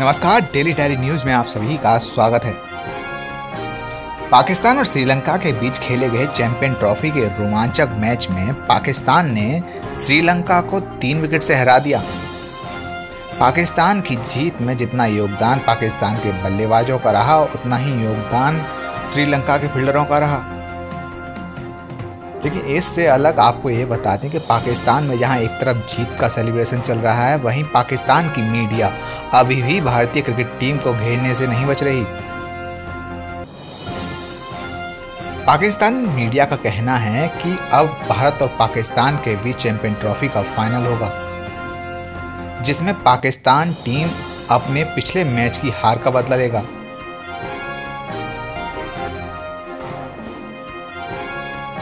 नमस्कार daily diary news में आप सभी का स्वागत है। पाकिस्तान और श्रीलंका के बीच खेले गए चैंपियन ट्रॉफी के रोमांचक मैच में पाकिस्तान ने श्रीलंका को तीन विकेट से हरा दिया। पाकिस्तान की जीत में जितना योगदान पाकिस्तान के बल्लेबाजों का रहा, उतना ही योगदान श्रीलंका के फील्डरों का रहा। लेकिन इससे अलग आपको ये बता दें कि पाकिस्तान में जहाँ एक तरफ़ जीत का सेलिब्रेशन चल रहा है, वहीं पाकिस्तान की मीडिया अभी भी भारतीय क्रिकेट टीम को घेरने से नहीं बच रही। पाकिस्तान मीडिया का कहना है कि अब भारत और पाकिस्तान के बीच चैंपियन ट्रॉफी का फाइनल होगा, जिसमें पाकिस्तान टीम अपने पिछले मैच की हार का बदला लेगा।